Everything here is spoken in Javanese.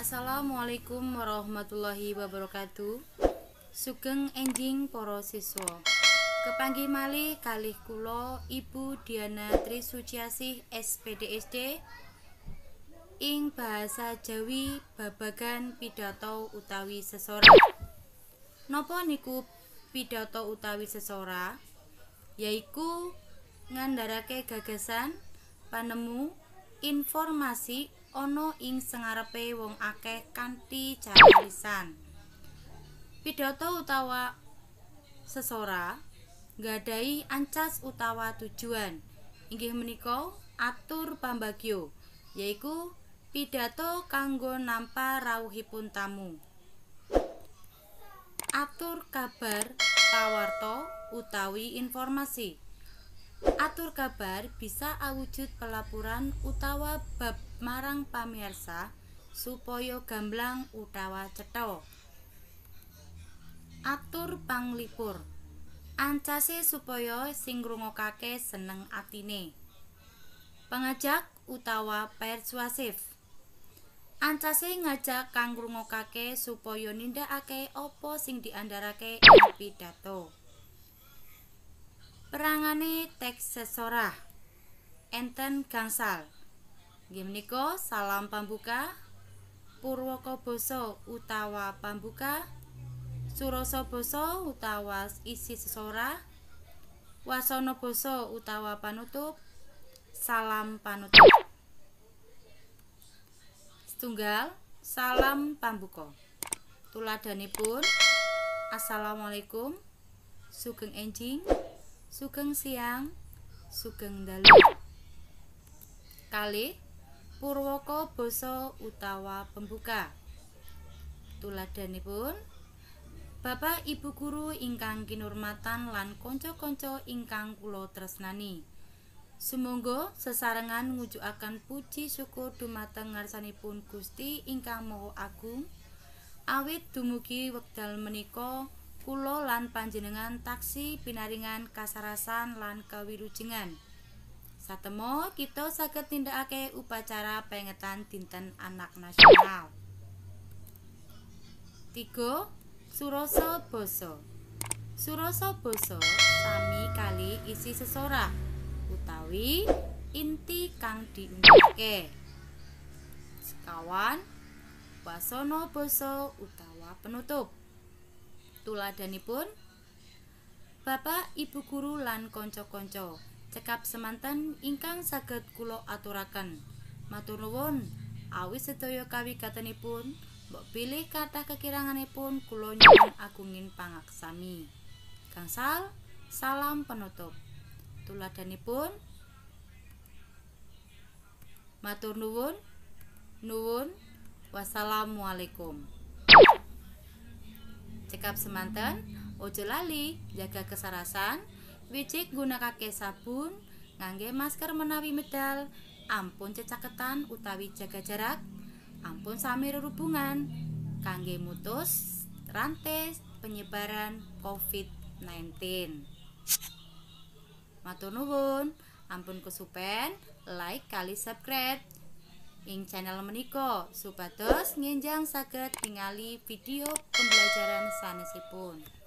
Assalamualaikum warahmatullahi wabarakatuh. Sugeng enjing para siswa. Kepanggih malih kalih kula Ibu Diana Trisuciasih SPDSD ing bahasa Jawi babagan pidato utawi sesora. Napa niku pidato utawi sesora? Yaiku ngandharake gagasan, panemu, informasi ana ing sengarepe wong akeh kanthi cara lisan. Pidato utawa sesora nggadahi ancas utawa tujuan inggih menika atur pambagyo yaiku pidato kanggo nampa rawuhipun tamu. Atur kabar pawarto utawi informasi. Atur kabar bisa awujud pelaporan utawa bab marang pamirsa supaya gamblang utawa cetha. Atur panglipur. Ancase supaya sing ngrungokake seneng atine. Pengajak utawa persuasif. Ancase ngajak kang ngrungokake supaya nindakake apa sing diandharake ing pidato. Perangane teks sesorah. Enten gangsal. Nggih menika salam pambuka. Purwaka basa utawa pambuka. Surasa basa utawa isi sesorah. Wasana basa utawa panutup. Salam panutup. Setunggal salam pambuka. Tuladhanipun Assalamualaikum. Sugeng enjing. Sugeng siang. Sugeng dalu. Kalih Purwaka basa utawa pembuka. Tuladhanipun Bapak Ibu guru ingkang kinurmatan lan kanca-kanca ingkang kula tresnani. Sumangga sesarengan ngujukaken puji syukur dumateng ngarsanipun Gusti ingkang Maha Agung. Awit dumugi wekdal menika kula lan panjenengan taksi pinaringan kasarasan lan kawilujengan. Satemo kita saged tindakake upacara pengetan dinten anak nasional. 3 Surasa basa. Surasa basa sami kali isi sesorah utawi inti kang diundhake. Sekawan wasana basa utawa penutup. Tuladhanipun Bapak, Ibu guru lan kanca-kanca, cekap semanten ingkang saged kula aturaken. Matur nuwun, awis sedaya kawigatenipun Mbok pilih kathah kekiranganipun kula nyuwun agungin pangaksami. Gangsal salam penutup. Tuladhanipun Matur nuwun. Nuwun. Wassalamualaikum. Cekap semanten, ojo lali jaga kesarasan, wijik gunakake sabun, ngangge masker menawi medal, ampun cecaketan utawi jaga jarak. ampun sami rerubungan kangge mutus rantai penyebaran COVID-19. Matur nuwun, ampun kesupen like kali subscribe ing channel menika supados ngenjang saged ningali video pembelajaran sanesipun.